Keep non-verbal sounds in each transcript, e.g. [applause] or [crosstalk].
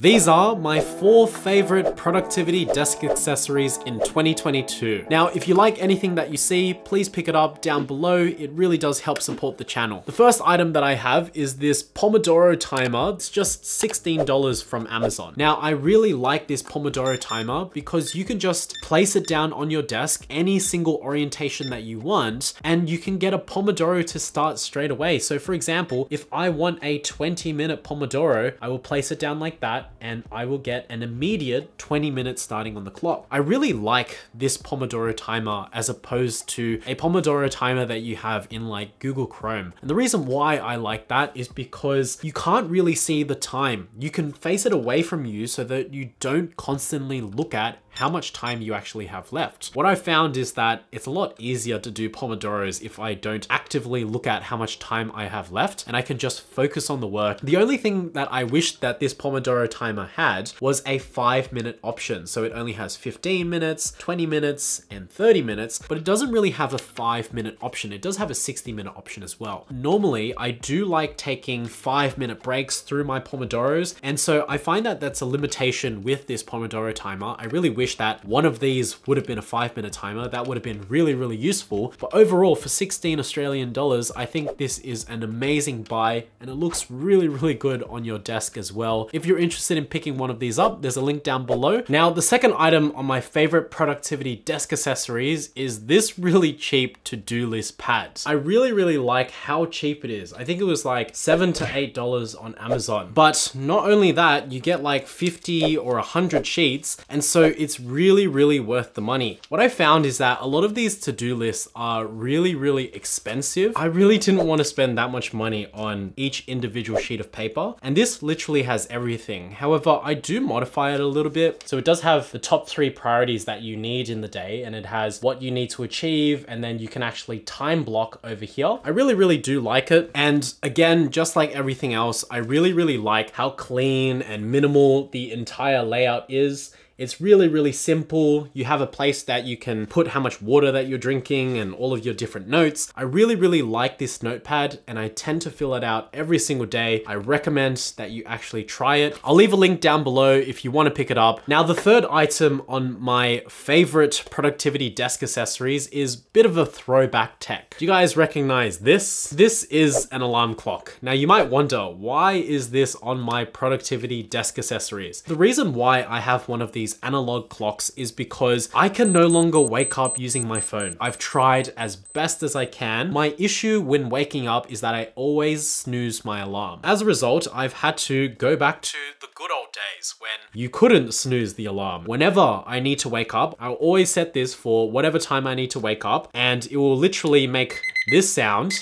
These are my four favorite productivity desk accessories in 2022. Now, if you like anything that you see, please pick it up down below. It really does help support the channel. The first item that I have is this Pomodoro timer. It's just $16 from Amazon. Now, I really like this Pomodoro timer because you can just place it down on your desk, any single orientation that you want, and you can get a Pomodoro to start straight away. So for example, if I want a 20 minute Pomodoro, I will place it down like that and I will get an immediate 20 minutes starting on the clock. I really like this Pomodoro timer as opposed to a Pomodoro timer that you have in like Google Chrome. And the reason why I like that is because you can't really see the time. You can face it away from you so that you don't constantly look at how much time you actually have left. What I found is that it's a lot easier to do Pomodoros if I don't actively look at how much time I have left and I can just focus on the work. The only thing that I wish that this Pomodoro timer had was a five minute option. So it only has 15 minutes, 20 minutes, and 30 minutes, but it doesn't really have a five minute option. It does have a 60 minute option as well. Normally, I do like taking five minute breaks through my Pomodoros. And so I find that that's a limitation with this Pomodoro timer. I really wish wish that one of these would have been a five minute timer. That would have been really, really useful. But overall, for 16 Australian dollars, I think this is an amazing buy and it looks really, really good on your desk as well. If you're interested in picking one of these up, there's a link down below. Now, the second item on my favorite productivity desk accessories is this really cheap to-do list pad. I really, really like how cheap it is. I think it was like seven to eight dollars on Amazon. But not only that, you get like 50 or 100 sheets. And so it's really, really worth the money. What I found is that a lot of these to-do lists are really, really expensive. I really didn't want to spend that much money on each individual sheet of paper. And this literally has everything. However, I do modify it a little bit. So it does have the top three priorities that you need in the day and it has what you need to achieve and then you can actually time block over here. I really, really do like it. And again, just like everything else, I really, really like how clean and minimal the entire layout is. It's really, really simple. You have a place that you can put how much water that you're drinking and all of your different notes. I really, really like this notepad and I tend to fill it out every single day. I recommend that you actually try it. I'll leave a link down below if you wanna pick it up. Now, the third item on my favorite productivity desk accessories is a bit of a throwback tech. Do you guys recognize this? This is an alarm clock. Now, you might wonder, why is this on my productivity desk accessories? The reason why I have one of these these analog clocks is because I can no longer wake up using my phone. I've tried as best as I can. My issue when waking up is that I always snooze my alarm. As a result, I've had to go back to the good old days when you couldn't snooze the alarm. Whenever I need to wake up, I'll always set this for whatever time I need to wake up and it will literally make this sound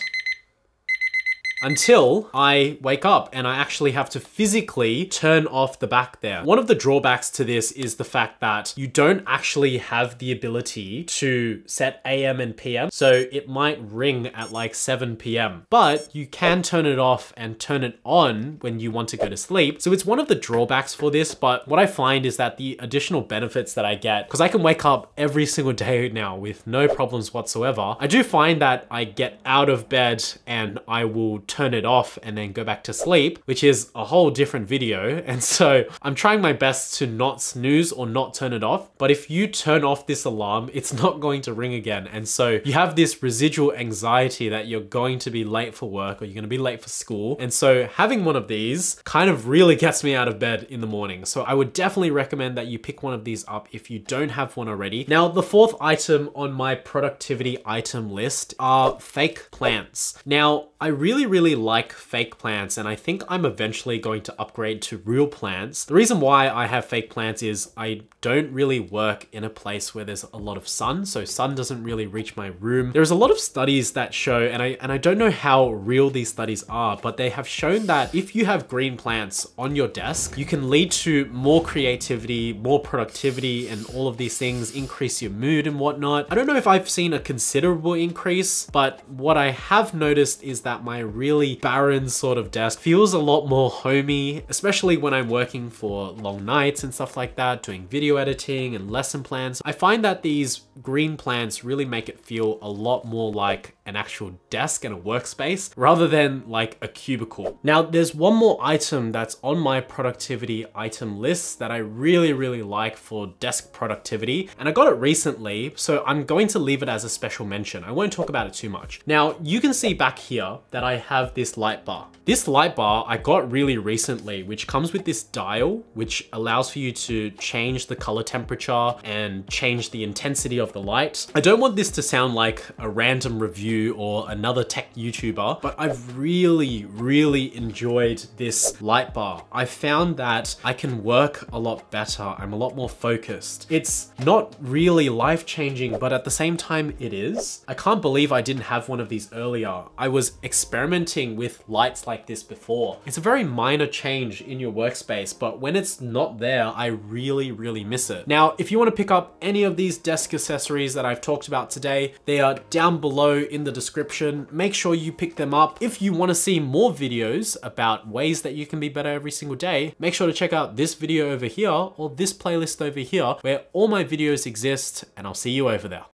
until I wake up and I actually have to physically turn off the back there. One of the drawbacks to this is the fact that you don't actually have the ability to set AM and PM. So it might ring at like 7 PM, but you can turn it off and turn it on when you want to go to sleep. So it's one of the drawbacks for this, but what I find is that the additional benefits that I get, because I can wake up every single day now with no problems whatsoever, I do find that I get out of bed and I will turn it off and then go back to sleep, which is a whole different video. [laughs] And so I'm trying my best to not snooze or not turn it off. But if you turn off this alarm, [laughs] it's not going to ring again. And so you have this residual anxiety that you're going to be late for work or you're going to be late for school. And so having one of these kind of really [laughs] gets me out of bed in the morning. So I would definitely recommend that you pick one of these up if you don't have one already. Now, the fourth item on my productivity item list are fake plants. Now, I really, really like fake plants and I think I'm eventually going to upgrade to real plants. The reason why I have fake plants is I don't really work in a place where there's a lot of sun, so sun doesn't really reach my room. There's a lot of studies that show, and I, and I don't know how real these studies are, but they have shown that if you have green plants on your desk, you can lead to more creativity, more productivity, and all of these things increase your mood and whatnot. I don't know if I've seen a considerable increase, but what I have noticed is that my really barren sort of desk feels a lot more homey, especially when I'm working for long nights and stuff like that, doing video editing and lesson plans. I find that these green plants really make it feel a lot more like an actual desk and a workspace rather than like a cubicle. Now, there's one more item that's on my productivity item list that I really, really like for desk productivity. And I got it recently, so I'm going to leave it as a special mention. I won't talk about it too much. Now, you can see back here that I have this light bar. This light bar I got really recently, which comes with this dial, which allows for you to change the color temperature and change the intensity of the light. I don't want this to sound like a random review or another tech YouTuber, but I've really, really enjoyed this light bar. I found that I can work a lot better. I'm a lot more focused. It's not really life-changing, but at the same time it is. I can't believe I didn't have one of these earlier. I was experimenting with lights like this before. It's a very minor change in your workspace, but when it's not there, I really, really miss it. Now, if you want to pick up any of these desk accessories that I've talked about today, they are down below in the description. Make sure you pick them up. If you want to see more videos about ways that you can be better every single day, make sure to check out this video over here or this playlist over here where all my videos exist and I'll see you over there.